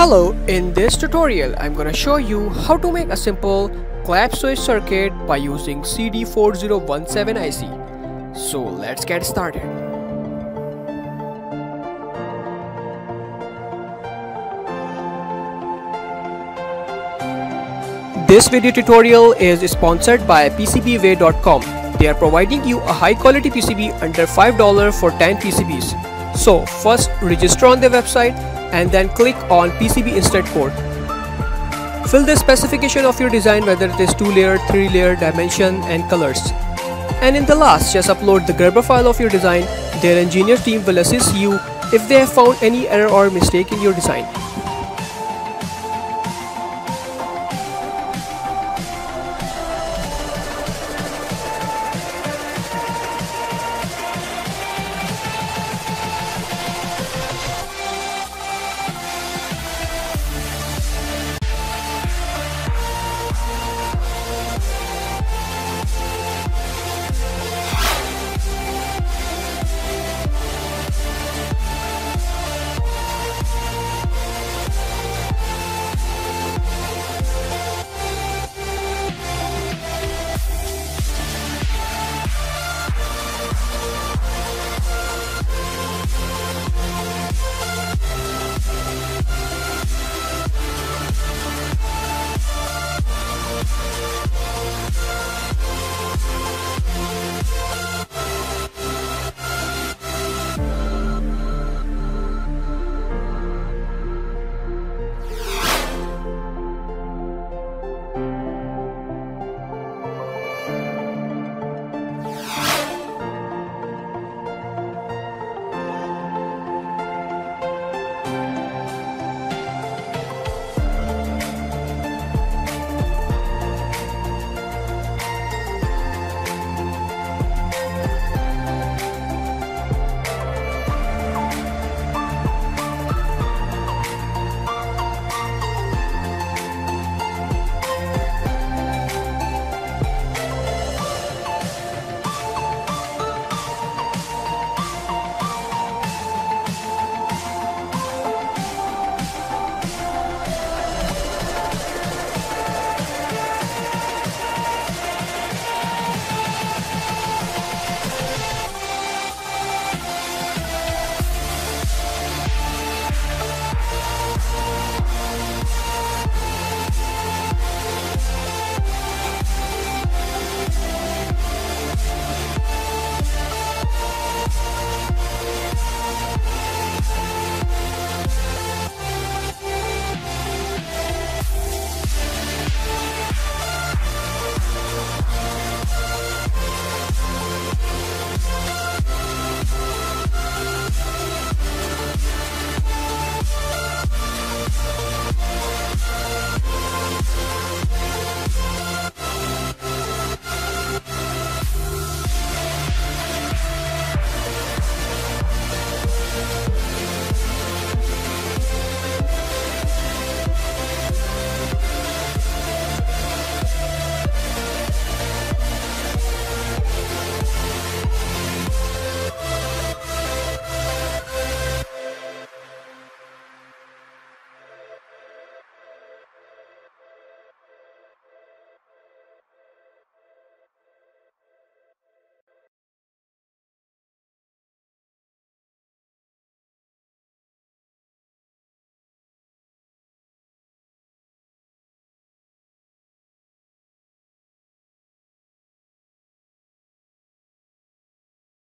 Hello, in this tutorial I'm gonna show you how to make a simple clap switch circuit by using CD4017 IC. So let's get started. This video tutorial is sponsored by PCBWay.com. They are providing you a high quality PCB under $5 for 10 PCBs. So first register on their website and then click on PCB instant quote. Fill the specification of your design whether it is 2 layer, 3 layer, dimension and colors. And in the last just upload the Gerber file of your design. Their engineer team will assist you if they have found any error or mistake in your design.